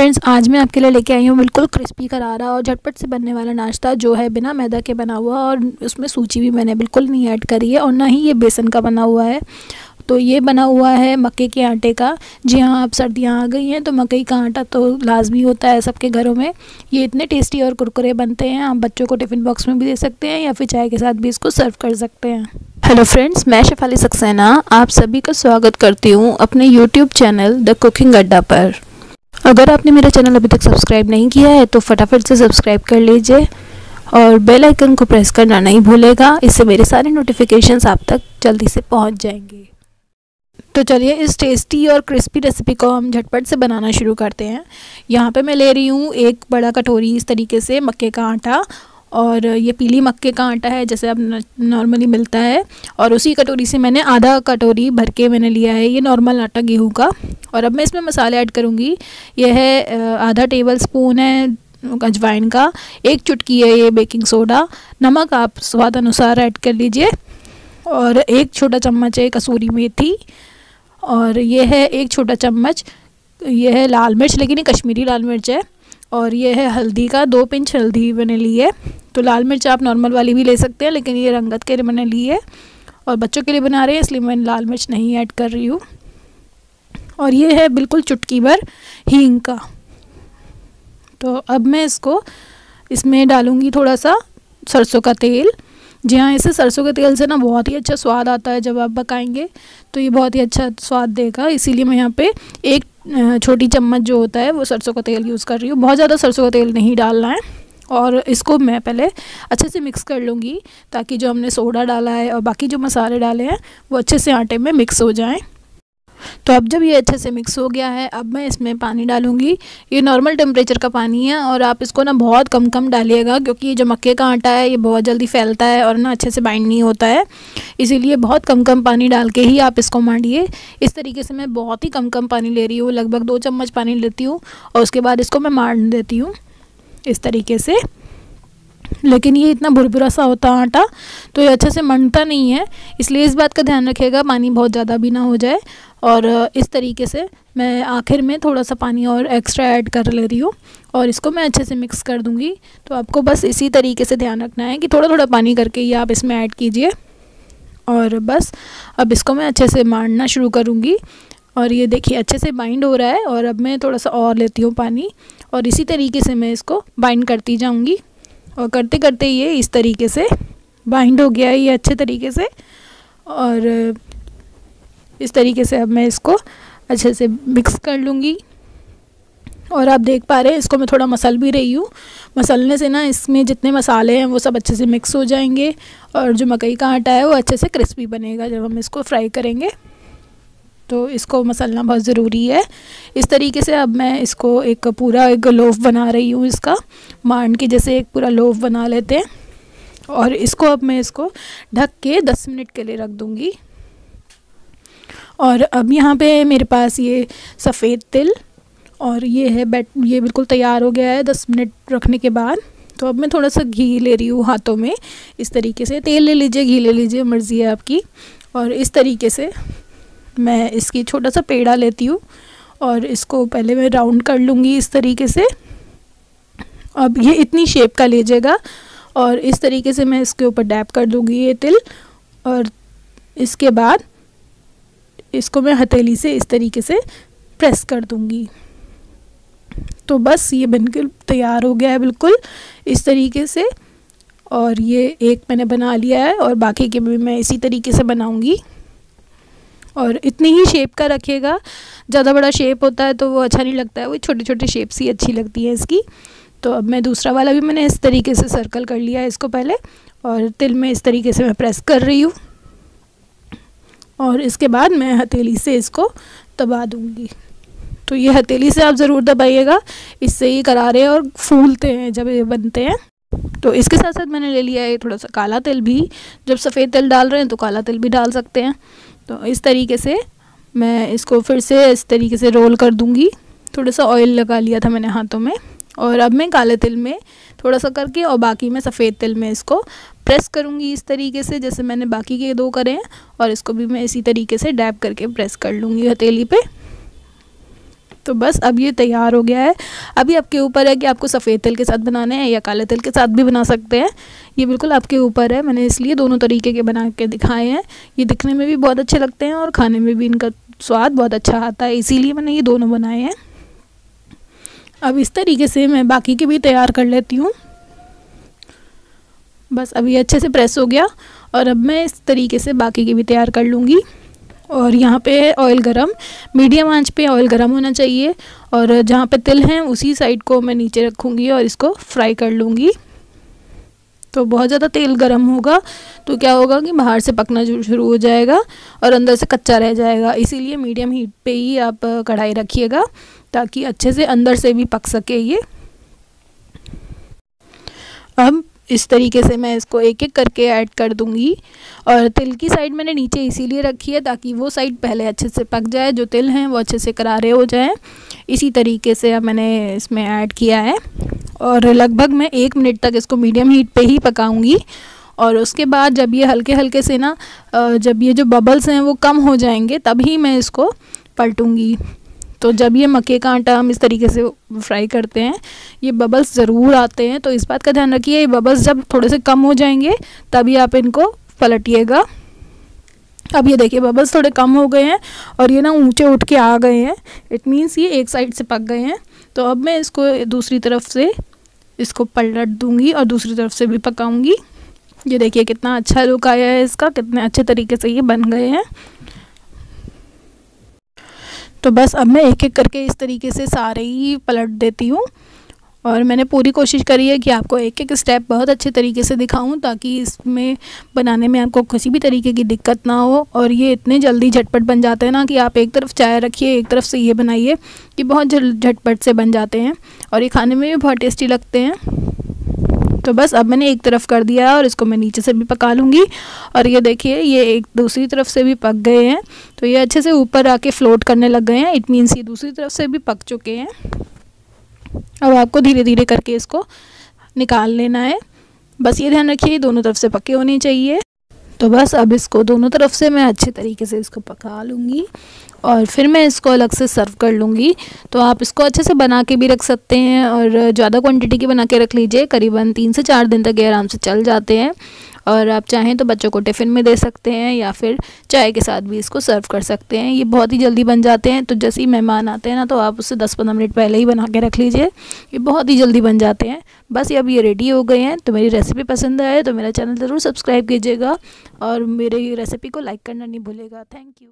Friends आज मैं आपके लिए लेके आई हूँ बिल्कुल क्रिस्पी करारा और झटपट से बनने वाला नाश्ता जो है बिना मैदा के बना हुआ और उसमें सूची भी मैंने बिल्कुल नहीं ऐड करी है और ना ही ये बेसन का बना हुआ है। तो ये बना हुआ है मक्के के आटे का। जी हाँ अब सर्दियाँ आ गई हैं तो मकई का आटा तो लाजमी होता है सबके घरों में। ये इतने टेस्टी और कुरकुरे बनते हैं, आप बच्चों को टिफ़िन बॉक्स में भी दे सकते हैं या फिर चाय के साथ भी इसको सर्व कर सकते हैं। हेलो फ्रेंड्स मैं शेफाली सक्सेना, आप सभी का स्वागत करती हूँ अपने यूट्यूब चैनल द कुकिंग अड्डा पर। अगर आपने मेरा चैनल अभी तक सब्सक्राइब नहीं किया है तो फटाफट से सब्सक्राइब कर लीजिए और बेल आइकन को प्रेस करना नहीं भूलेगा। इससे मेरे सारे नोटिफिकेशंस आप तक जल्दी से पहुँच जाएँगे। तो चलिए इस टेस्टी और क्रिस्पी रेसिपी को हम झटपट से बनाना शुरू करते हैं। यहाँ पे मैं ले रही हूँ एक बड़ा कटोरी इस तरीके से मक्के का आटा और ये पीली मक्के का आटा है, जैसे अब नॉर्मली मिलता है। और उसी कटोरी से मैंने आधा कटोरी भर के मैंने लिया है, ये नॉर्मल आटा गेहूँ का। और अब मैं इसमें मसाले ऐड करूँगी। यह है आधा टेबल स्पून है अजवाइन का, एक चुटकी है ये बेकिंग सोडा नमक आप स्वाद अनुसार ऐड कर लीजिए। और एक छोटा चम्मच है कसूरी मेथी। और ये है एक छोटा चम्मच ये है लाल मिर्च, लेकिन ये कश्मीरी लाल मिर्च है। और ये है हल्दी का, दो पिंच हल्दी मैंने ली है। तो लाल मिर्च आप नॉर्मल वाली भी ले सकते हैं, लेकिन ये रंगत के लिए मैंने ली है। और बच्चों के लिए बना रहे हैं, इसलिए मैं लाल मिर्च नहीं ऐड कर रही हूँ। और ये है बिल्कुल चुटकी भर हींग का। तो अब मैं इसको, इसमें डालूँगी थोड़ा सा सरसों का तेल। जी हाँ इसे सरसों के तेल से ना बहुत ही अच्छा स्वाद आता है जब आप पकाएँगे। तो ये बहुत ही अच्छा स्वाद देगा। इसीलिए मैं यहाँ पे एक छोटी चम्मच जो होता है, वो सरसों का तेल यूज़ कर रही हूँ। बहुत ज़्यादा सरसों का तेल नहीं डालना है। और इसको मैं पहले अच्छे से मिक्स कर लूँगी, ताकि जो हमने सोडा डाला है और बाकी जो मसाले डाले हैं, वो अच्छे से आटे में मिक्स हो जाएँ। तो अब जब ये अच्छे से मिक्स हो गया है, अब मैं इसमें पानी डालूँगी। ये नॉर्मल टेम्परेचर का पानी है और आप इसको ना बहुत कम कम डालिएगा, क्योंकि ये जो मक्के का आटा है, ये बहुत जल्दी फैलता है और ना अच्छे से बाइंड नहीं होता है। इसीलिए बहुत कम कम पानी डाल के ही आप इसको मांडिए। इस तरीके से मैं बहुत ही कम कम पानी ले रही हूँ, लगभग दो चम्मच पानी लेती हूँ और उसके बाद इसको मैं मार देती हूँ। इस तरीके से। लेकिन ये इतना भुरभुरा सा होता है आटा तो ये अच्छे से मंडता नहीं है। इसलिए इस बात का ध्यान रखिएगा, पानी बहुत ज़्यादा भी ना हो जाए। और इस तरीके से मैं आखिर में थोड़ा सा पानी और एक्स्ट्रा ऐड कर ले रही हूँ और इसको मैं अच्छे से मिक्स कर दूँगी। तो आपको बस इसी तरीके से ध्यान रखना है कि थोड़ा थोड़ा पानी करके ही आप इसमें ऐड कीजिए। और बस, अब इसको मैं अच्छे से मारना शुरू करूँगी। और ये देखिए, अच्छे से बाइंड हो रहा है और अब मैं थोड़ा सा और लेती हूँ पानी। और इसी तरीके से मैं इसको बाइंड करती जाऊँगी। और करते करते ये इस तरीके से बाइंड हो गया है, ये अच्छे तरीके से। और इस तरीके से अब मैं इसको अच्छे से मिक्स कर लूँगी। और आप देख पा रहे हैं, इसको मैं थोड़ा मसल भी रही हूँ। मसलने से ना इसमें जितने मसाले हैं, वो सब अच्छे से मिक्स हो जाएँगे। और जो मकई का आटा है, वो अच्छे से क्रिस्पी बनेगा जब हम इसको फ्राई करेंगे। तो इसको मसलना बहुत ज़रूरी है। इस तरीके से अब मैं इसको एक पूरा एक लोफ बना रही हूँ इसका। मान के जैसे एक पूरा लोफ बना लेते हैं। और इसको अब मैं इसको ढक के 10 मिनट के लिए रख दूँगी। और अब यहाँ पे मेरे पास ये सफ़ेद तिल और ये है बैट ये बिल्कुल तैयार हो गया है दस मिनट रखने के बाद। तो अब मैं थोड़ा सा घी ले रही हूँ हाथों में। इस तरीके से तेल ले लीजिए, घी ले लीजिए, मर्ज़ी है आपकी। और इस तरीके से मैं इसकी छोटा सा पेड़ा लेती हूँ और इसको पहले मैं राउंड कर लूँगी इस तरीके से। अब ये इतनी शेप का लीजिएगा और इस तरीके से मैं इसके ऊपर डैप कर दूँगी ये तिल और इसके बाद इसको मैं हथेली से इस तरीके से प्रेस कर दूँगी। तो बस ये बिल्कुल तैयार हो गया है बिल्कुल इस तरीके से और ये एक मैंने बना लिया है और बाकी के भी मैं इसी तरीके से बनाऊँगी। और इतनी ही शेप का रखिएगा। ज़्यादा बड़ा शेप होता है तो वो अच्छा नहीं लगता है। वो छोटे छोटे शेप्स ही अच्छी लगती है इसकी। तो अब मैं दूसरा वाला भी मैंने इस तरीके से सर्कल कर लिया है इसको पहले और तिल में इस तरीके से मैं प्रेस कर रही हूँ। और इसके बाद मैं हथेली से इसको दबा दूँगी। तो ये हथेली से आप ज़रूर दबाइएगा। इससे ये करारे और फूलते हैं जब ये बनते हैं। तो इसके साथ साथ मैंने ले लिया है थोड़ा सा काला तिल भी। जब सफ़ेद तिल डाल रहे हैं तो काला तिल भी डाल सकते हैं। तो इस तरीके से मैं इसको फिर से इस तरीके से रोल कर दूँगी। थोड़ा सा ऑयल लगा लिया था मैंने हाथों में और अब मैं काले तिल में थोड़ा सा करके और बाकी मैं सफ़ेद तिल में इसको प्रेस करूँगी इस तरीके से, जैसे मैंने बाकी के दो करे हैं और इसको भी मैं इसी तरीके से डैप करके प्रेस कर लूँगी हथेली पे। तो बस अब ये तैयार हो गया है। अभी आपके ऊपर है कि आपको सफ़ेद तिल के साथ बनाने हैं या काले तिल के साथ भी बना सकते हैं। ये बिल्कुल आपके ऊपर है। मैंने इसलिए दोनों तरीके के बना के दिखाए हैं। ये दिखने में भी बहुत अच्छे लगते हैं और खाने में भी इनका स्वाद बहुत अच्छा आता है। इसीलिए मैंने ये दोनों बनाए हैं। अब इस तरीके से मैं बाकी के भी तैयार कर लेती हूँ। बस अभी अच्छे से प्रेस हो गया और अब मैं इस तरीके से बाकी की भी तैयार कर लूँगी। और यहाँ पे है ऑयल गरम। मीडियम आँच पे ऑयल गरम होना चाहिए और जहाँ पे तिल हैं, उसी साइड को मैं नीचे रखूँगी और इसको फ्राई कर लूँगी। तो बहुत ज़्यादा तेल गर्म होगा तो क्या होगा कि बाहर से पकना शुरू हो जाएगा और अंदर से कच्चा रह जाएगा। इसीलिए मीडियम हीट पे ही आप कढ़ाई रखिएगा ताकि अच्छे से अंदर से भी पक सके ये। अब इस तरीके से मैं इसको एक एक करके ऐड कर दूँगी और तिल की साइड मैंने नीचे इसीलिए रखी है ताकि वो साइड पहले अच्छे से पक जाए, जो तिल हैं वो अच्छे से करारे हो जाएँ। इसी तरीके से अब मैंने इसमें ऐड किया है। और लगभग मैं एक मिनट तक इसको मीडियम हीट पे ही पकाऊँगी। और उसके बाद जब ये हल्के हल्के से ना जब ये जो बबल्स हैं वो कम हो जाएँगे, तभी मैं इसको पलटूँगी। तो जब ये मक्के का आटा हम इस तरीके से फ्राई करते हैं, ये बबल्स ज़रूर आते हैं। तो इस बात का ध्यान रखिए, ये बबल्स जब थोड़े से कम हो जाएँगे, तभी आप इनको पलटिएगा। अब ये देखिए बबल्स थोड़े कम हो गए हैं और ये ना ऊँचे उठ के आ गए हैं। इट मीन्स ये एक साइड से पक गए हैं। तो अब मैं इसको दूसरी तरफ़ से इसको पलट दूँगी और दूसरी तरफ़ से भी पकाऊँगी। ये देखिए कितना अच्छा लुक आया है इसका, कितने अच्छे तरीके से ये बन गए हैं। तो बस अब मैं एक एक करके इस तरीके से सारे ही पलट देती हूँ। और मैंने पूरी कोशिश करी है कि आपको एक एक स्टेप बहुत अच्छे तरीके से दिखाऊँ ताकि इसमें बनाने में आपको किसी भी तरीके की दिक्कत ना हो और ये इतने जल्दी झटपट बन जाते हैं ना कि आप एक तरफ़ चाय रखिए, एक तरफ़ से ये बनाइए कि बहुत झटपट से बन जाते हैं और ये खाने में भी बहुत टेस्टी लगते हैं। तो बस अब मैंने एक तरफ़ कर दिया है और इसको मैं नीचे से भी पका लूँगी और ये देखिए, ये एक दूसरी तरफ़ से भी पक गए हैं। तो ये अच्छे से ऊपर आके फ्लोट करने लग गए हैं इट मीन्स ये दूसरी तरफ़ से भी पक चुके हैं। अब आपको धीरे धीरे करके इसको निकाल लेना है। बस ये ध्यान रखिए दोनों तरफ़ से पके होने चाहिए। तो बस अब इसको दोनों तरफ़ से मैं अच्छे तरीके से इसको पका लूँगी और फिर मैं इसको अलग से सर्व कर लूँगी। तो आप इसको अच्छे से बना के भी रख सकते हैं और ज़्यादा क्वांटिटी के बना के रख लीजिए, करीबन तीन से चार दिन तक ये आराम से चल जाते हैं। और आप चाहें तो बच्चों को टिफ़िन में दे सकते हैं या फिर चाय के साथ भी इसको सर्व कर सकते हैं। ये बहुत ही जल्दी बन जाते हैं। तो जैसे ही मेहमान आते हैं ना तो आप उससे दस पंद्रह मिनट पहले ही बना के रख लीजिए। ये बहुत ही जल्दी बन जाते हैं। बस अब ये रेडी हो गए हैं। तो मेरी रेसिपी पसंद आए तो मेरा चैनल ज़रूर सब्सक्राइब कीजिएगा और मेरी रेसिपी को लाइक करना नहीं भूलेगा। Thank you